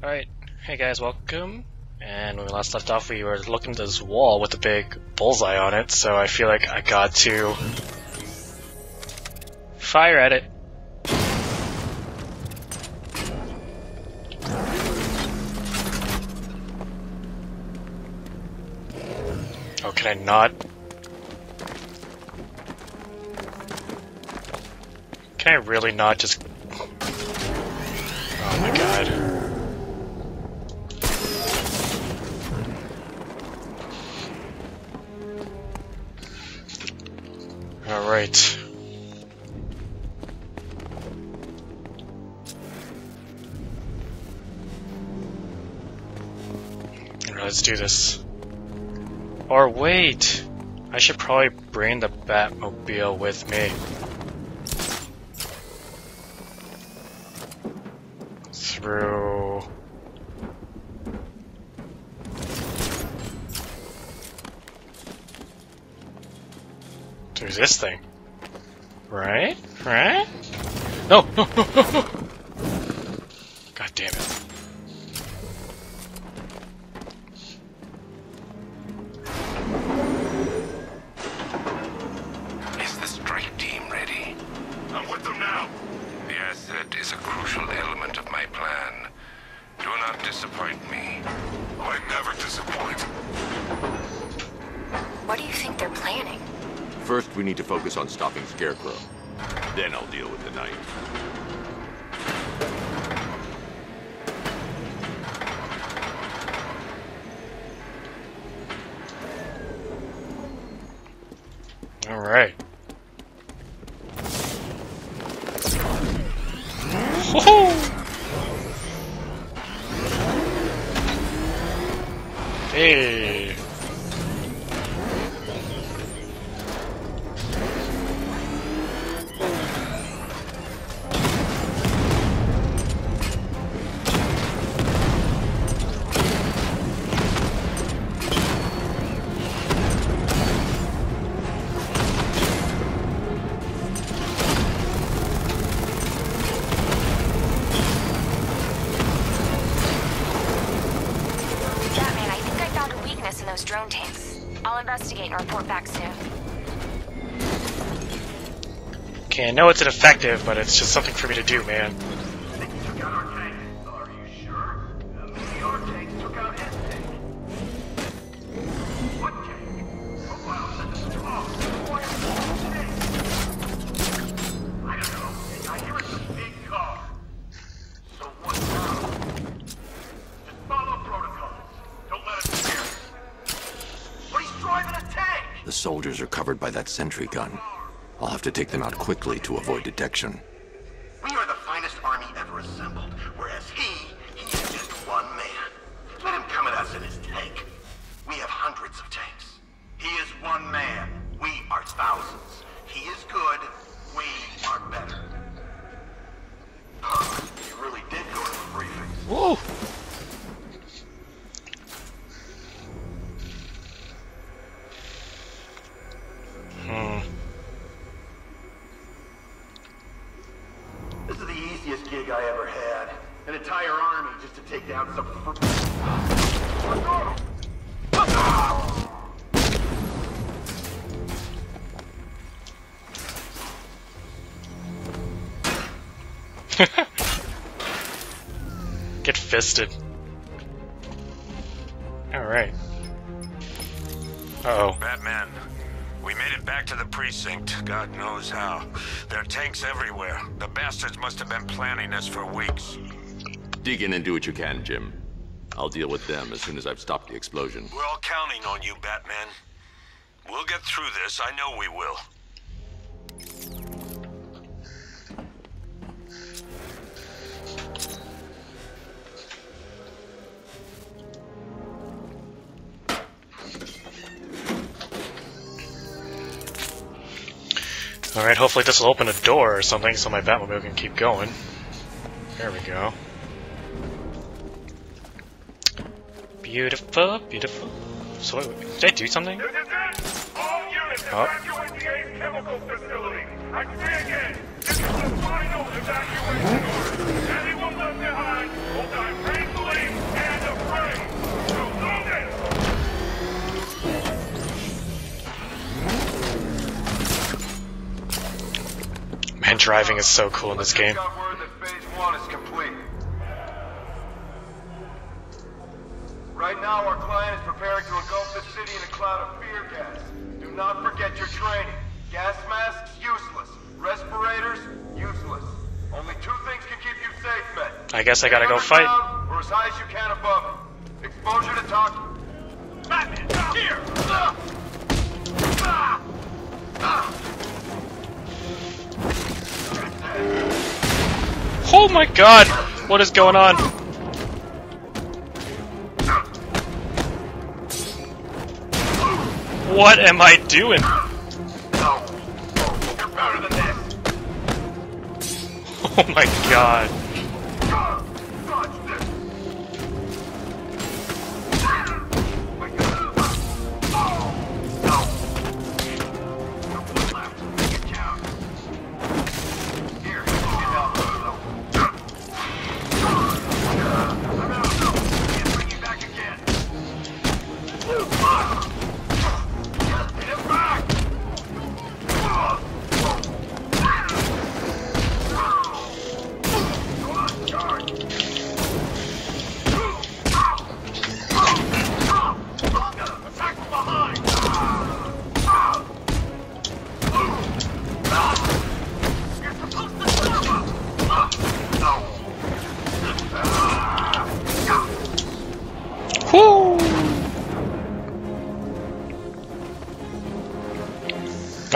Alright, hey guys, welcome. And when we last left off, we were looking at this wall with a big bullseye on it, so I feel like I got to fire at it. Oh, can I not? Can I really not just... Oh my god. Alright. Let's do this. Or wait! I should probably bring the Batmobile with me. Through... Through this thing. Right? Right? No! No! No! No! no. Then I'll deal with the Knight. Those drone tanks. I'll investigate and report back soon. Okay, I know it's ineffective, but it's just something for me to do, man. Gun. I'll have to take them out quickly to avoid detection. Fisted. Alright. Uh oh. Batman, we made it back to the precinct. God knows how. There are tanks everywhere. The bastards must have been planning this for weeks. Dig in and do what you can, Jim. I'll deal with them as soon as I've stopped the explosion. We're all counting on you, Batman. We'll get through this. I know we will. Alright, hopefully this will open a door or something so my Batmobile can keep going. There we go. Beautiful, beautiful. So, wait, did I do something? Oh. Driving is so cool in this game. Got word that phase one is complete. Right now, our client is preparing to engulf the city in a cloud of fear gas. Do not forget your training. Gas masks, useless. Respirators, useless. Only two things can keep you safe, men. I guess I gotta go fight. My god! What is going on? What am I doing? No! You're better than this! Oh my god.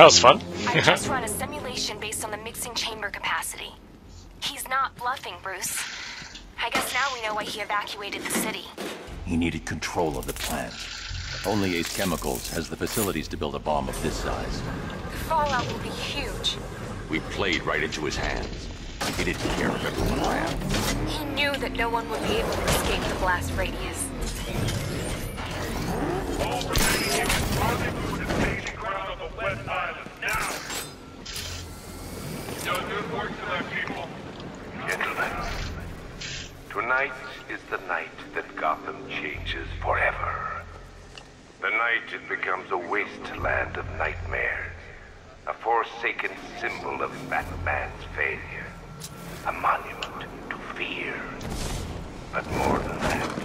That was fun. I just run a simulation based on the mixing chamber capacity. He's not bluffing, Bruce. I guess now we know why he evacuated the city. He needed control of the plant. Only Ace Chemicals has the facilities to build a bomb of this size. The fallout will be huge. We played right into his hands. He didn't care if everyone ran. He knew that no one would be able to escape the blast radius. All remaining units rendezvous to staging ground on the West Island, now! Good work to people. Gentlemen, tonight is the night that Gotham changes forever. The night it becomes a wasteland of nightmares, a forsaken symbol of Batman's failure, a monument to fear. But more than that,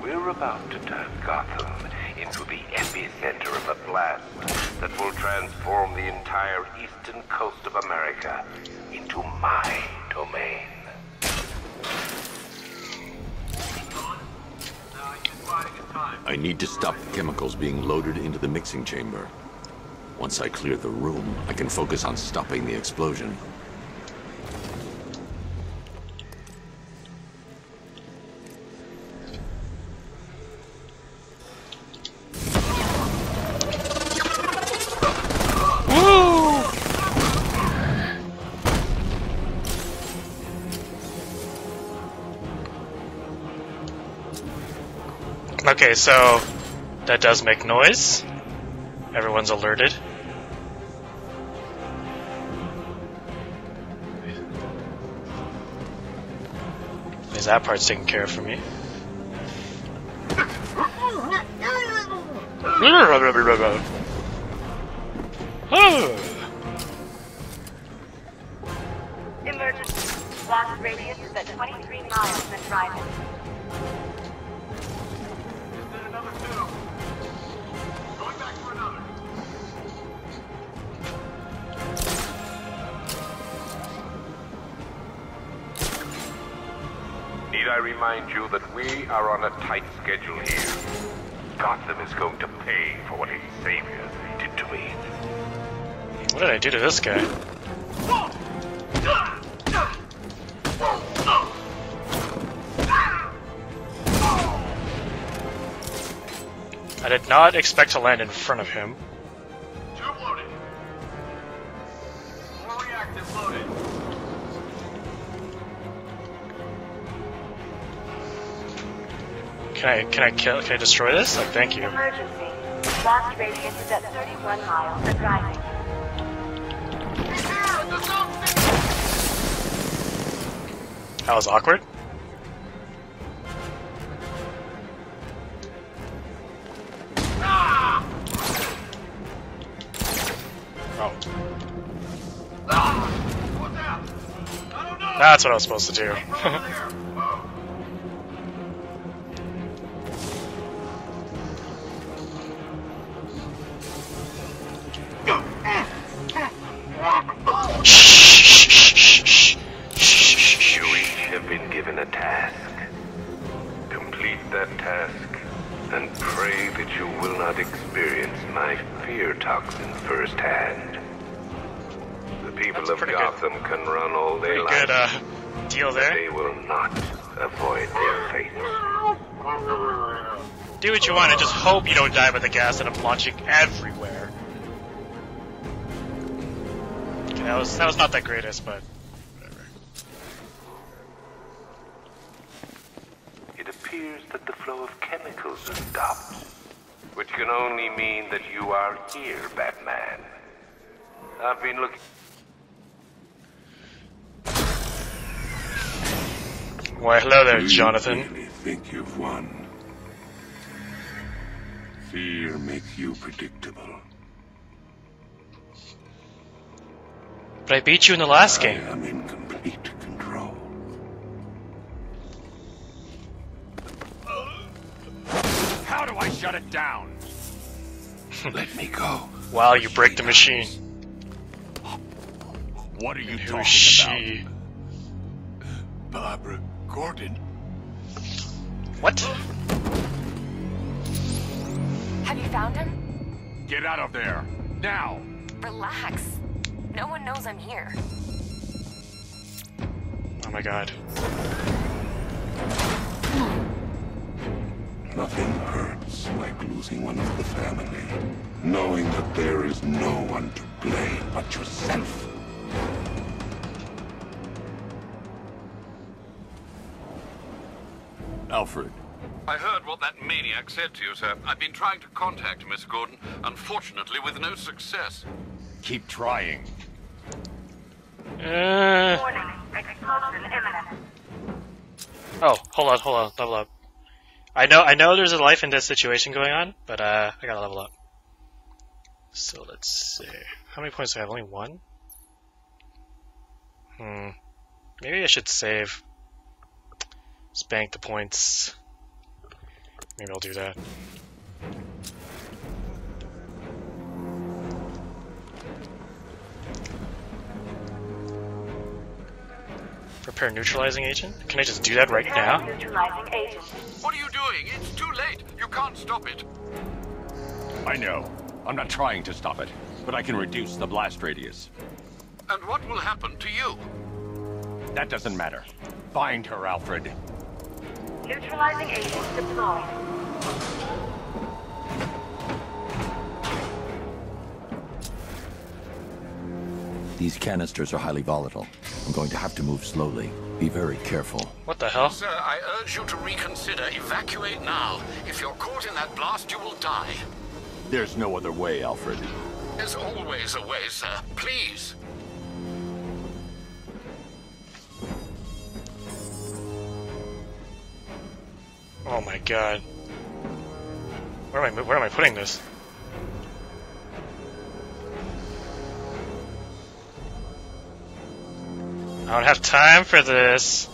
we're about to turn Gotham epicenter of a blast that will transform the entire eastern coast of America into my domain. I need to stop the chemicals being loaded into the mixing chamber. Once I clear the room, I can focus on stopping the explosion. Okay, so that does make noise. Everyone's alerted. Is that part's taken care of for me. Emergency. Blast radius is at 23 miles and driving. Need I remind you that we are on a tight schedule here? Gotham is going to pay for what its savior did to me. What did I do to this guy? I did not expect to land in front of him. Can I can I kill can I destroy this? Like thank you. Emergency. Blast radius is at 31 miles and driving. He's here in the zone That was awkward. Oh. That's what I was supposed to do. Do what you want I just hope you don't die by the gas that I'm launching everywhere. Okay, that was that was not the greatest, but whatever. It appears that the flow of chemicals has stopped, which can only mean that you are here, Batman. I've been looking. Why, hello there, Do Jonathan. You really think you've won? Fear makes you predictable. But I beat you in the last I game. I am in complete control. How do I shut it down? Let me go. Wow, you break the machine. What are you Who's talking she? Barbara Gordon. What? Found him? Get out of there. Now. Relax. No one knows I'm here. Oh my god. Nothing hurts like losing one of the family. Knowing that there is no one to blame but yourself. Alfred. I heard what that maniac said to you, sir. I've been trying to contact Miss Gordon, unfortunately with no success. Keep trying. Uh, Warning, explosion imminent. oh, hold on, hold on, level up. I know, I know there's a life and death situation going on, but uh, I gotta level up. So let's see. How many points do I have? Only one? Hmm. Maybe I should save. Just bank the points. Maybe I'll do that. Prepare neutralizing agent? Can I just do that right now? Neutralizing agent. What are you doing? It's too late. You can't stop it. I know. I'm not trying to stop it, but I can reduce the blast radius. And what will happen to you? That doesn't matter. Find her, Alfred. Neutralizing agent deployed. These canisters are highly volatile. I'm going to have to move slowly. Be very careful. What the hell? Sir, I urge you to reconsider. Evacuate now. If you're caught in that blast, you will die. There's no other way, Alfred. There's always a way, sir. Please. Oh my god. Where am I, where am I putting this? I don't have time for this.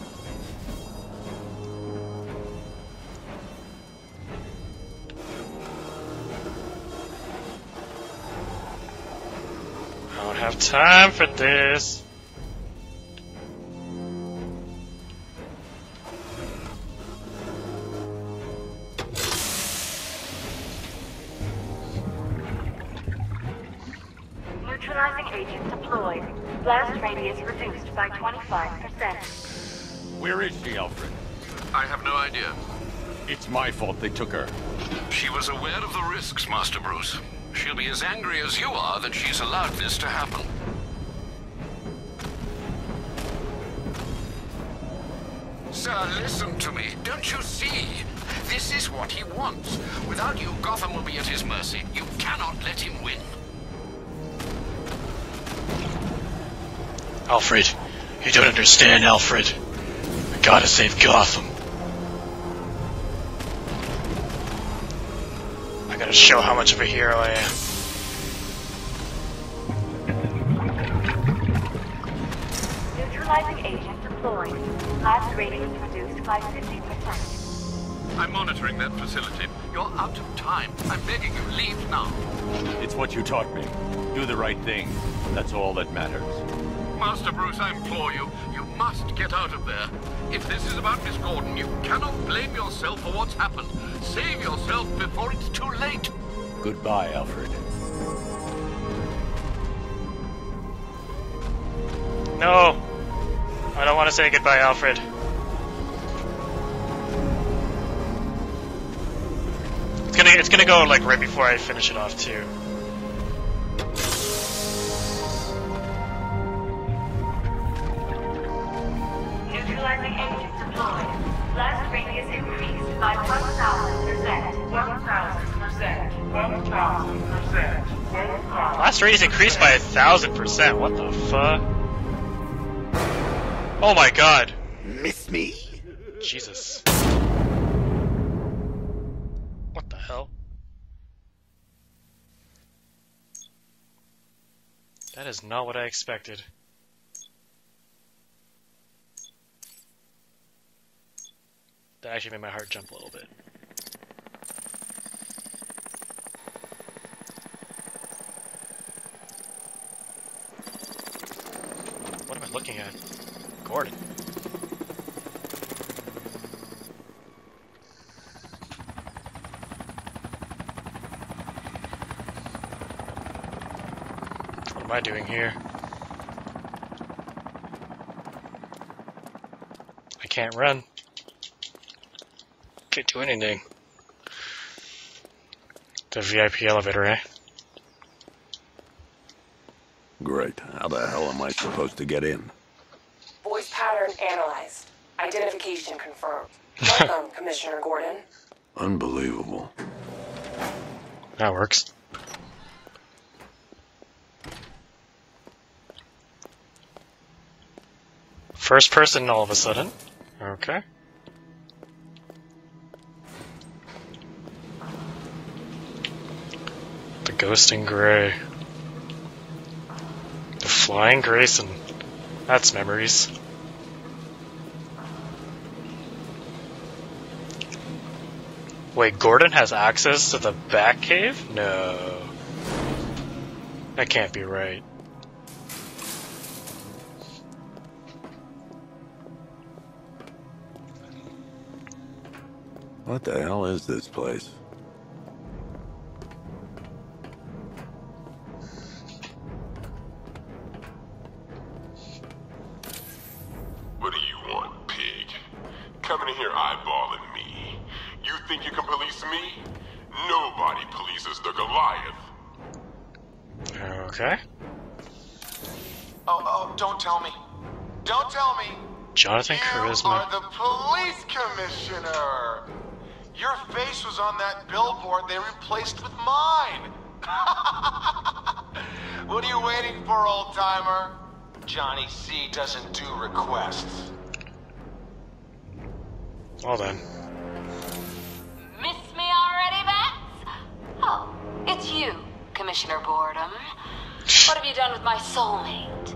I don't have time for this. Neutralizing agent deployed. Blast radius reduced by 25%. Where is she, Alfred? I have no idea. It's my fault they took her. She was aware of the risks, Master Bruce. She'll be as angry as you are that she's allowed this to happen. Sir, listen to me. Don't you see? This is what he wants. Without you, Gotham will be at his mercy. You cannot let him win. Alfred, you don't understand, Alfred. I gotta save Gotham. I gotta show how much of a hero I am. Neutralizing agent deployed. deployed. Blast radius reduced by 50%. I'm monitoring that facility. You're out of time. I'm begging you, leave now. It's what you taught me. Do the right thing. That's all that matters. Master Bruce, I implore you, you must get out of there. If this is about Miss Gordon, you cannot blame yourself for what's happened. Save yourself before it's too late. Goodbye, Alfred. No! I don't want to say goodbye, Alfred. It's gonna it's gonna go like right before I finish it off too. Neutralizing agent deployed. Blast radius increased by 1,000%. 1,000%. 1,000%. 1,000%. Blast rate is increased by a thousand percent. What the fuck? Oh my god. Miss me? Jesus. What the hell? That is not what I expected. That actually made my heart jump a little bit. What am I looking at? Gordon. What am I doing here? I can't run. Can't do anything. The VIP elevator, eh? Great. How the hell am I supposed to get in? Voice pattern analyzed. Identification confirmed. Welcome, Commissioner Gordon. Unbelievable. That works. First person all of a sudden. Okay. Ghost in Grey. The Flying Grayson. That's memories. Wait, Gordon has access to the Batcave? No. That can't be right. What the hell is this place? Charisma. are the police commissioner. Your face was on that billboard they replaced with mine. what are you waiting for, old timer? Johnny C doesn't do requests. Well then. Miss me already, Bats? Oh, it's you, Commissioner Boredom. What have you done with my soulmate?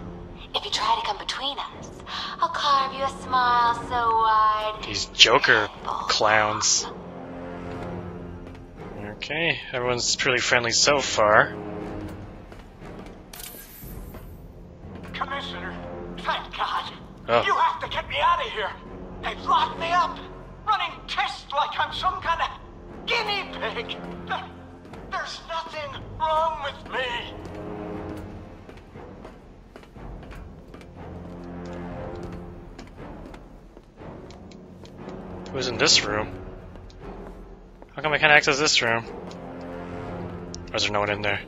If you try to come between us, I'll carve you a smile so wide. These Joker clowns. Okay, everyone's pretty friendly so far. Commissioner, thank God. Oh. You have to get me out of here. They've locked me up, running tests like I'm some kind of guinea pig. Who's in this room? How come I can't access this room? Or is there no one in there?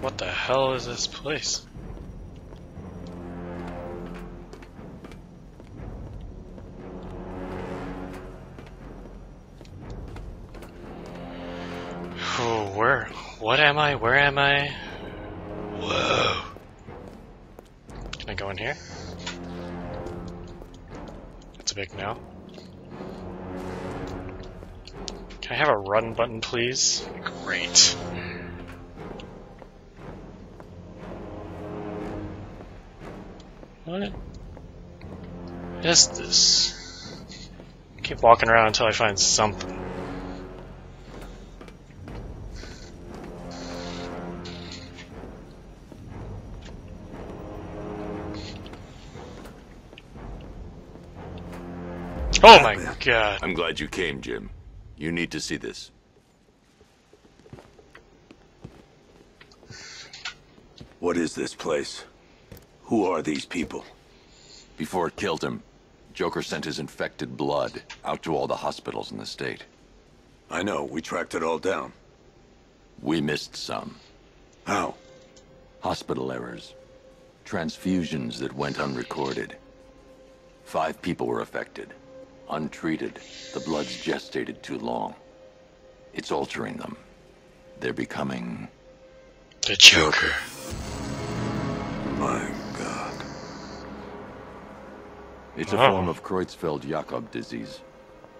What the hell is this place? Where? What am I? Where run button, please? Great. What is this? Keep walking around until I find something. Oh my god. I'm glad you came, Jim. You need to see this. What is this place? Who are these people? Before it killed him, Joker sent his infected blood out to all the hospitals in the state. I know, we tracked it all down. We missed some. How? Hospital errors. Transfusions that went unrecorded. Five people were affected. Untreated, the blood's gestated too long. It's altering them. They're becoming... The Joker. My god. It's a Oh. form of Creutzfeldt-Jakob disease,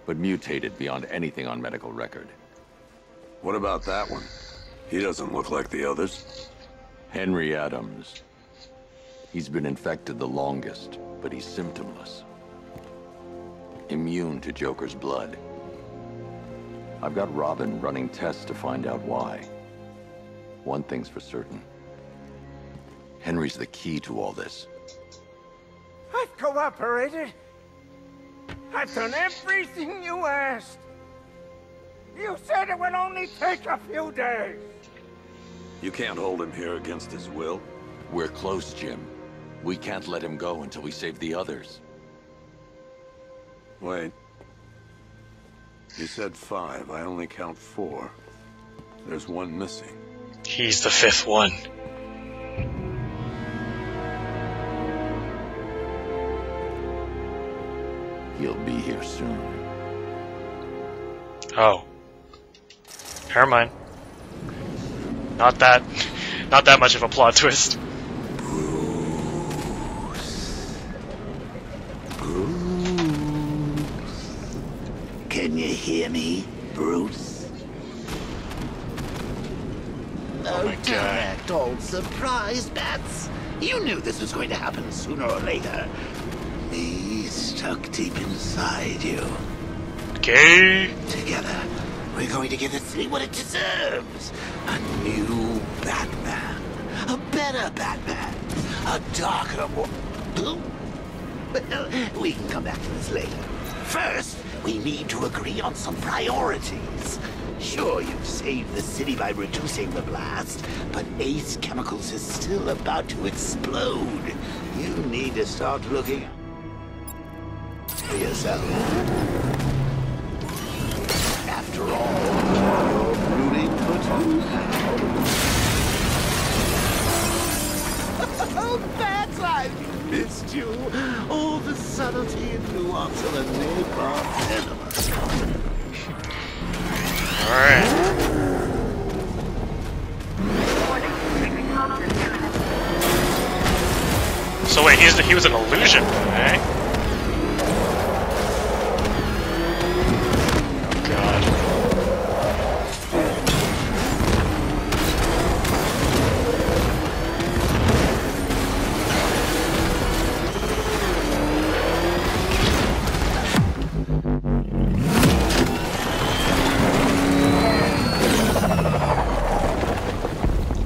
but mutated beyond anything on medical record. What about that one? He doesn't look like the others. Henry Adams. He's been infected the longest, but he's symptomless. Immune to Joker's blood. I've got Robin running tests to find out why. One thing's for certain. Henry's the key to all this. I've cooperated. I've done everything you asked. You said it would only take a few days. You can't hold him here against his will. We're close, Jim. We can't let him go until we save the others. Wait. You said five. I only count four. There's one missing. He's the fifth one. He'll be here soon. Oh. Never mind. Not that not that much of a plot twist. Hear me, Bruce? Oh, my don't God. act all surprised, Bats. You knew this was going to happen sooner or later. Me stuck deep inside you. Okay. Together, we're going to give the city what it deserves. A new Batman. A better Batman. A darker one. Well, we can come back to this later. First, we need to agree on some priorities. Sure, you've saved the city by reducing the blast, but Ace Chemicals is still about to explode. You need to start looking for yourself. After all, you're now. Oh, Bats, I've missed you. All the subtlety and nuance of a napalm he's he was an illusion, eh? God.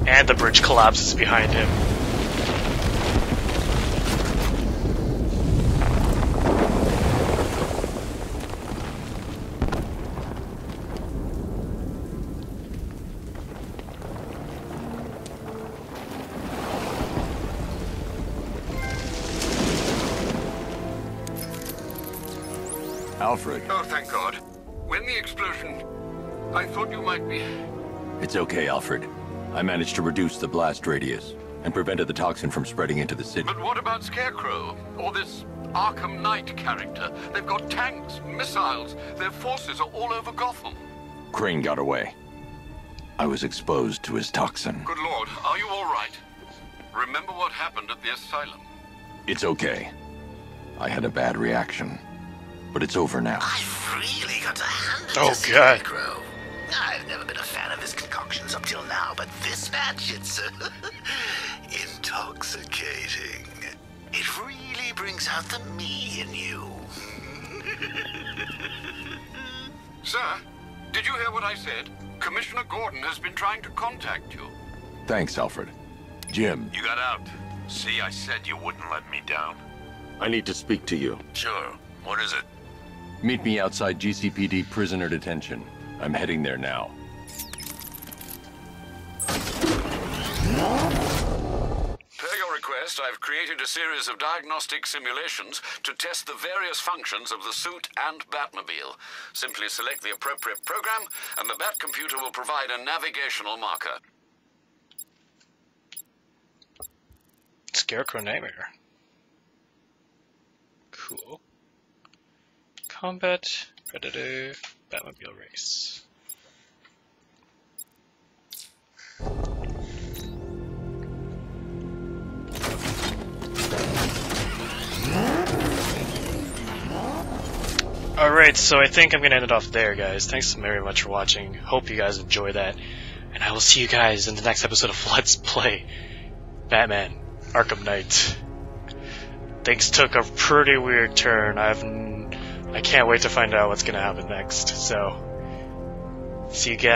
And the bridge collapses behind him. Alfred, Oh, thank God. When the explosion... I thought you might be... it's okay, Alfred. I managed to reduce the blast radius and prevented the toxin from spreading into the city. But what about Scarecrow? Or this Arkham Knight character? They've got tanks, missiles. Their forces are all over Gotham. Crane got away. I was exposed to his toxin. Good Lord, are you all right? Remember what happened at the asylum? It's okay. I had a bad reaction. But it's over now. I've really got to hand it Oh, to God. Scarecrow. I've never been a fan of his concoctions up till now, but this match, it's uh, intoxicating. It really brings out the me in you. Sir, did you hear what I said? Commissioner Gordon has been trying to contact you. Thanks, Alfred. Jim, You got out. See, I said you wouldn't let me down. I need to speak to you. Sure. What is it? Meet me outside GCPD prisoner detention. I'm heading there now. Per your request, I've created a series of diagnostic simulations to test the various functions of the suit and Batmobile. Simply select the appropriate program, and the Bat computer will provide a navigational marker. Scarecrow Nightmare. Cool. Combat, Predator, Batmobile Race. Alright, so I think I'm gonna end it off there, guys. Thanks very much for watching. Hope you guys enjoy that. And I will see you guys in the next episode of Let's Play Batman Arkham Knight. Things took a pretty weird turn. I've I can't wait to find out what's gonna happen next. So, see you guys.